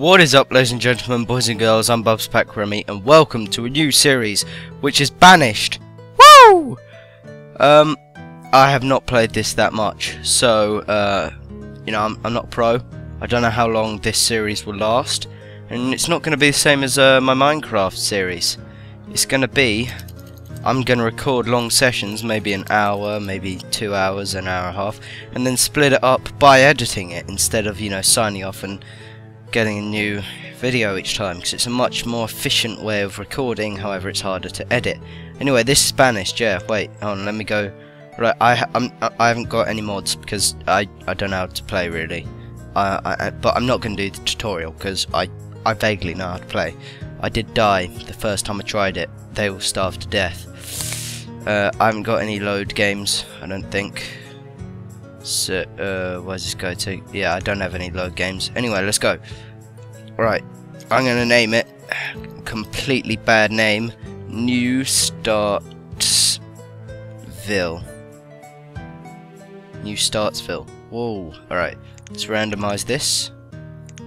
What is up ladies and gentlemen, boys and girls, I'm Bubs Pack Remy and welcome to a new series which is Banished. Woo! Um, I have not played this that much, so, uh, you know, I'm, I'm not pro. I don't know how long this series will last, and it's not going to be the same as uh, my Minecraft series. It's going to be, I'm going to record long sessions, maybe an hour, maybe two hours, an hour and a half, and then split it up by editing it instead of, you know, signing off and getting a new video each time because it's a much more efficient way of recording however it's harder to edit. Anyway this is Banished yeah wait on let me go. Right I I'm, I haven't got any mods because I I don't know how to play really. I, I but I'm not going to do the tutorial because I I vaguely know how to play. I did die the first time I tried it. They all starved to death. Uh, I haven't got any load games I don't think so, uh, where's this go to? Yeah, I don't have any load games. Anyway, let's go. Right, I'm gonna name it. Completely bad name. New Startsville. New Startsville. Whoa. Alright, let's randomize this.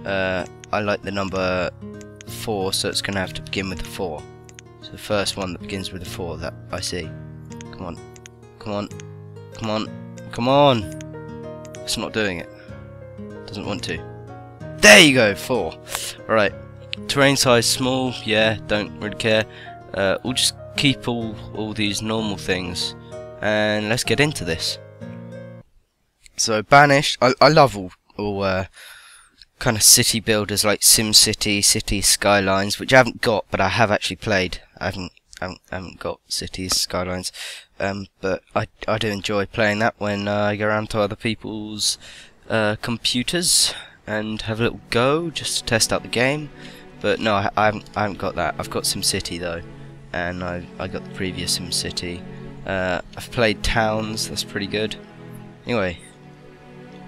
Uh, I like the number 4, so it's gonna have to begin with the 4. So the first one that begins with the 4 that I see. Come on. Come on. Come on. Come on. It's not doing it. Doesn't want to. There you go, four. Alright. Terrain size small, yeah, don't really care. Uh, we'll just keep all, all these normal things. And let's get into this. So, Banished, I, I love all, all uh, kind of city builders like SimCity, City Skylines, which I haven't got, but I have actually played. I haven't I haven't, haven't got Cities Skylines, um, but I, I do enjoy playing that when uh, I go around to other people's uh, computers and have a little go just to test out the game. But no, I, I, haven't, I haven't got that. I've got SimCity though, and I I got the previous SimCity. Uh, I've played Towns. That's pretty good. Anyway,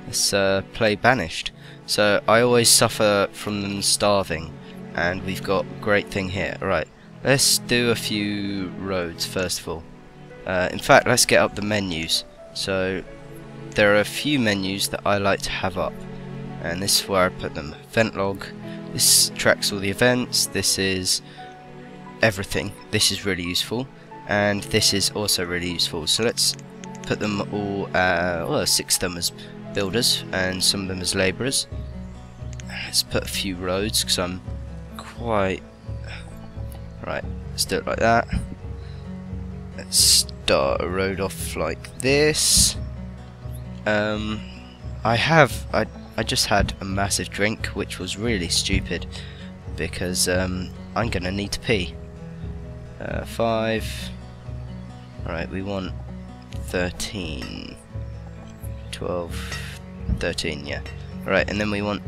let's uh, play Banished. So I always suffer from them starving, and we've got great thing here. Right, let's do a few roads first of all. Uh, in fact, let's get up the menus. So there are a few menus that I like to have up, and this is where I put them. Event log. This tracks all the events. This is everything. This is really useful, and this is also really useful. So let's put them all. Uh, well, six of them as builders, and some of them as labourers. Let's put a few roads because I'm quite right. Let's do it like that. Let's start a road off like this. Um, I have I I just had a massive drink, which was really stupid because um, I'm gonna need to pee. Uh, five. Alright, we want 13, 12, 13, yeah. Alright, and then we want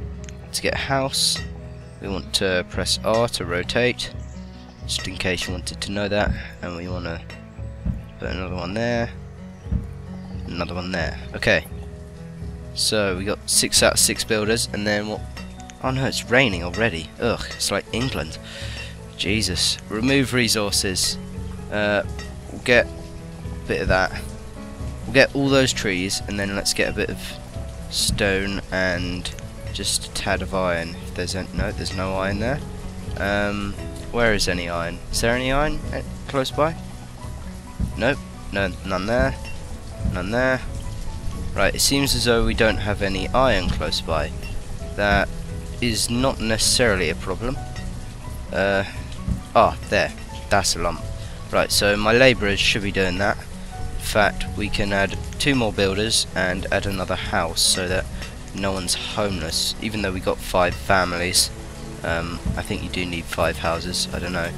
to get a house. We want to press R to rotate, just in case you wanted to know that. And we want to put another one there, another one there. Okay. So we got six out of six builders, and then what? Oh no, it's raining already. Ugh, it's like England. Jesus. Remove resources. Uh, we'll get a bit of that. We'll get all those trees, and then let's get a bit of stone and just a tad of iron. If there's a, no, there's no iron there. Um, where is any iron? Is there any iron eh, close by? Nope, no, none there, none there. Right, it seems as though we don't have any iron close by. That is not necessarily a problem. Uh, ah, there, that's a lump. Right, so my labourers should be doing that. In fact, we can add two more builders and add another house so that no one's homeless, even though we got five families. Um, I think you do need five houses, I don't know.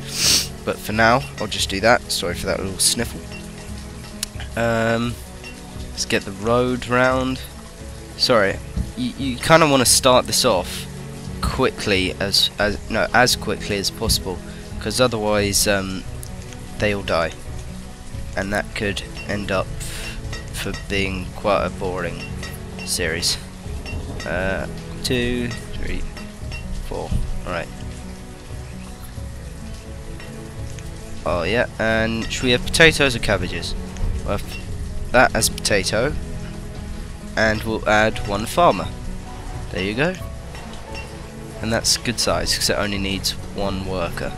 But for now, I'll just do that. Sorry for that little sniffle. Um, let's get the road round. Sorry, you, you kind of want to start this off quickly as as no as quickly as possible, because otherwise um, they all die, and that could end up for being quite a boring series. Uh, two, three, four. Alright. Oh yeah, and should we have potatoes or cabbages? Well, that as potato, and we'll add one farmer. There you go. And that's good size because it only needs one worker.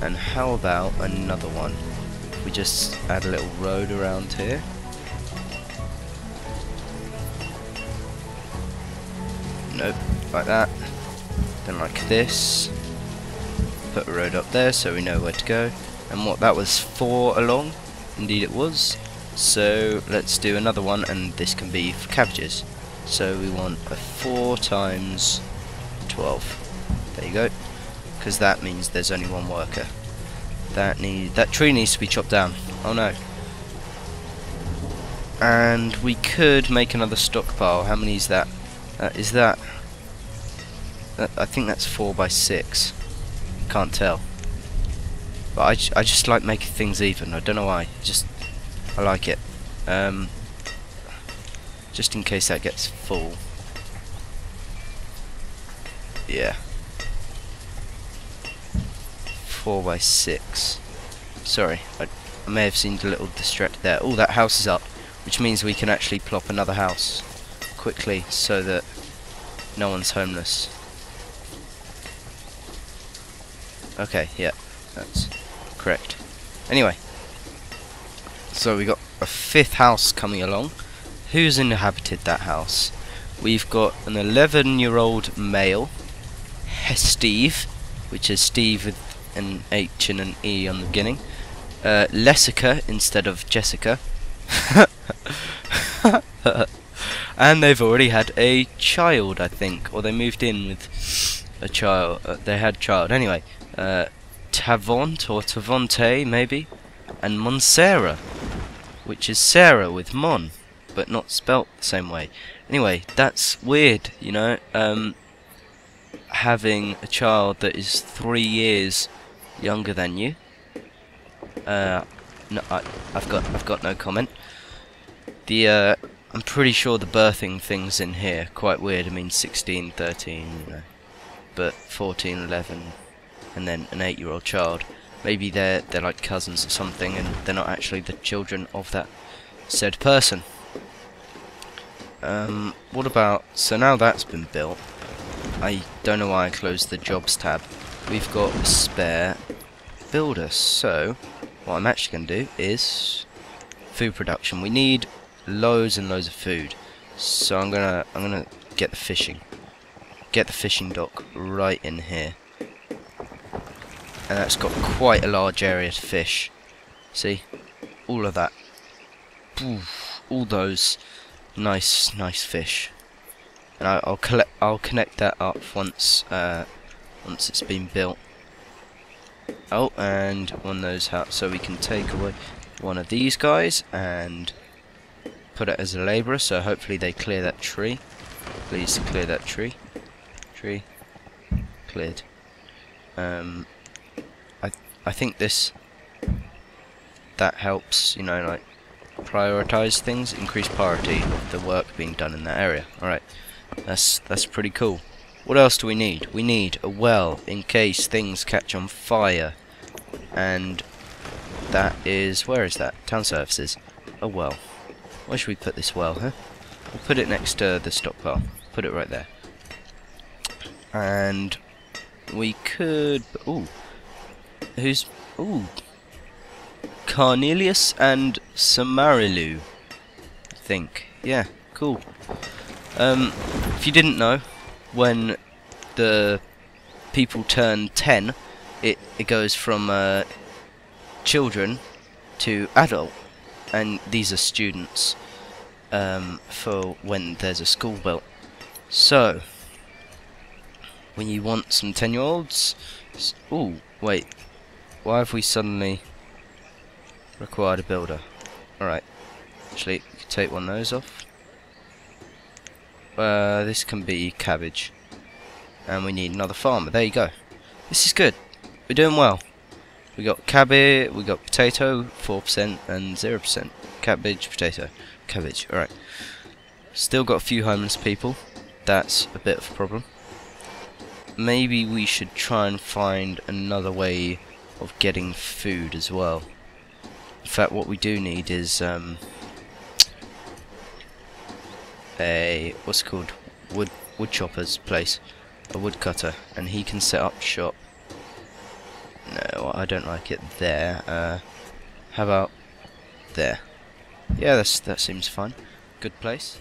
And how about another one? We just add a little road around here. Nope, like that. Then like this. Put a road up there so we know where to go. And what, that was four along? Indeed it was. So let's do another one and this can be for cabbages. So we want a 4 times 12. There you go. Because that means there's only one worker. That need that tree needs to be chopped down. Oh no. And we could make another stockpile. How many is that? Uh, is that? Uh, I think that's four by six. Can't tell. But I, I just like making things even. I don't know why. Just I like it. Um, just in case that gets full. Yeah. 4 by 6 Sorry, I, I may have seemed a little distracted there. Oh, that house is up, which means we can actually plop another house quickly so that no one's homeless. Okay, yeah, that's correct. Anyway, so we got a fifth house coming along. Who's inhabited that house? We've got an 11 year old male, Steve, which is Steve with an H and an E on the beginning. Uh, Lessica instead of Jessica. and they've already had a child, I think, or they moved in with a child. Uh, they had child anyway. Uh, Tavont or Tavonte maybe, and Monsera, which is Sarah with Mon, but not spelt the same way. Anyway, that's weird, you know, um, having a child that is three years younger than you. Uh, no, I, have got, I've got no comment. The, uh, I'm pretty sure the birthing things in here quite weird. I mean, 16, 13, you know, but 14, 11, and then an eight-year-old child maybe they're they're like cousins or something and they're not actually the children of that said person. Um, what about, so now that's been built, I don't know why I closed the jobs tab. We've got a spare builder, so what I'm actually going to do is food production. We need loads and loads of food, so I'm gonna I'm gonna get the fishing, get the fishing dock right in here and that's got quite a large area to fish. See, all of that, all those nice, nice fish, and I, will collect, I'll connect that up once, uh, once it's been built. Oh, and one of those hats, so we can take away one of these guys and put it as a labourer. So hopefully they clear that tree. Please clear that tree. Tree cleared. Um, I think this that helps, you know, like prioritize things, increase priority of the work being done in that area. Alright. That's that's pretty cool. What else do we need? We need a well in case things catch on fire. And that is where is that? Town services. A well. Where should we put this well, huh? We'll put it next to the stockpile. Put it right there. And we could ooh who's ooh Cornelius and Samarilu. I think. Yeah, cool. Um, if you didn't know, when the people turn 10, it, it goes from uh, children to adult. And these are students um, for when there's a school built. So, when you want some 10 year olds, ooh, wait, why have we suddenly required a builder? Alright. Actually, take one of those off. Uh, this can be cabbage. And we need another farmer. There you go. This is good. We're doing well. We got cabbage, we got potato, 4% and 0%. Cabbage, potato, cabbage. Alright. Still got a few homeless people. That's a bit of a problem. Maybe we should try and find another way of getting food as well. In fact, what we do need is um, a what's called wood wood chopper's place. a woodcutter, and he can set up shop. No, I don't like it there. Uh, how about there? Yeah, that's, that seems fun. Good place.